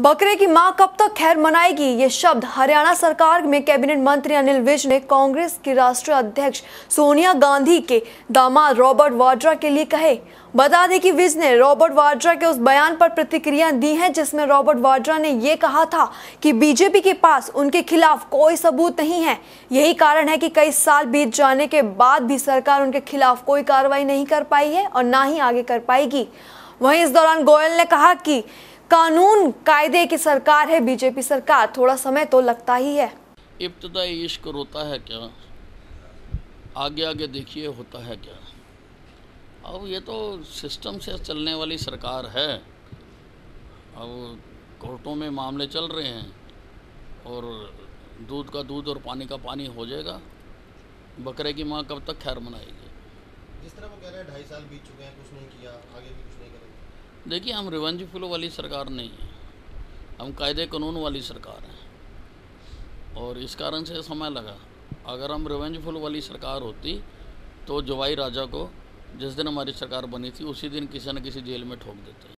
बकरे की माँ कब तक खैर मनाएगी? ये शब्द हरियाणा सरकार में कैबिनेट मंत्री अनिल विज ने कांग्रेस की राष्ट्रीय अध्यक्ष सोनिया गांधी के दामाद रॉबर्ट वाड्रा के लिए कहे। बता दें कि विज ने रॉबर्ट वाड्रा के उस बयान पर प्रतिक्रिया दी है, जिसमें रॉबर्ट वाड्रा ने ये कहा था कि बीजेपी के पास उनके खिलाफ कोई सबूत नहीं है। यही कारण है कि कई साल बीत जाने के बाद भी सरकार उनके खिलाफ कोई कार्रवाई नहीं कर पाई है और ना ही आगे कर पाएगी। वहीं इस दौरान गोयल ने कहा कि कानून कायदे की सरकार है बीजेपी सरकार थोड़ा समय तो लगता ही है। इब्तदाई इश्क रोता है क्या? आगे आगे देखिए होता है क्या? अब ये तो सिस्टम से चलने वाली सरकार है। अब कोर्टों में मामले चल रहे हैं और दूध का दूध और पानी का पानी हो जाएगा। बकरे की माँ कब तक खैर मनाएगी? जिस तरह वो कह रहे हैं ढाई साल बीत चुके हैं कुछ नहीं किया आगे भी कुछ नहीं देखिए, हम रिवेंज फुलो वाली सरकार नहीं है। हम कायदे कानून वाली सरकार हैं। और इस कारण से समय लगा। अगर हम रिवेंज फुल वाली सरकार होती तो जवाई राजा को जिस दिन हमारी सरकार बनी थी, उसी दिन किसी न किसी जेल में ठोक देते।